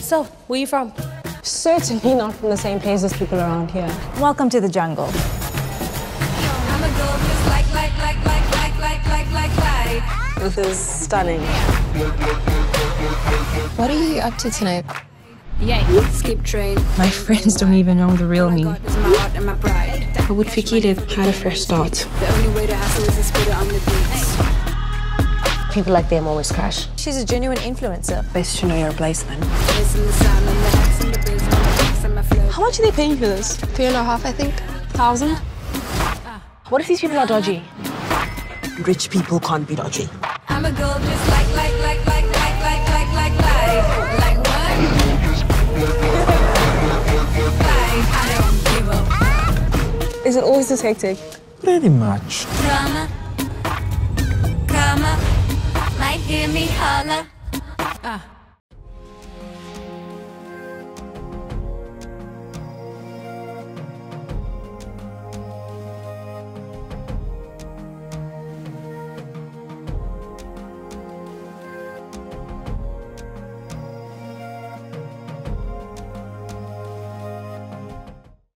So, where are you from? Certainly not from the same place as people around here. Welcome to the jungle. This is stunning. What are you up to tonight? Yeah, skip train. My friends don't even know the real me. I would Fikile had a fresh start. The only way to hustle is to spit it on the beat. People like them always crash. She's a genuine influencer. Best to know your place then. Listen the sound and the hacks and the bass and the kicks and my flow. How much are they paying for this? Three and a half, I think. Thousand? What if these people are dodgy? Rich people can't be dodgy. I'm a girl just like, like, like, like, like, like, like, like, like. Like what? like, I don't give a Is it always this hectic? Pretty much. drama hear me holla. Uh.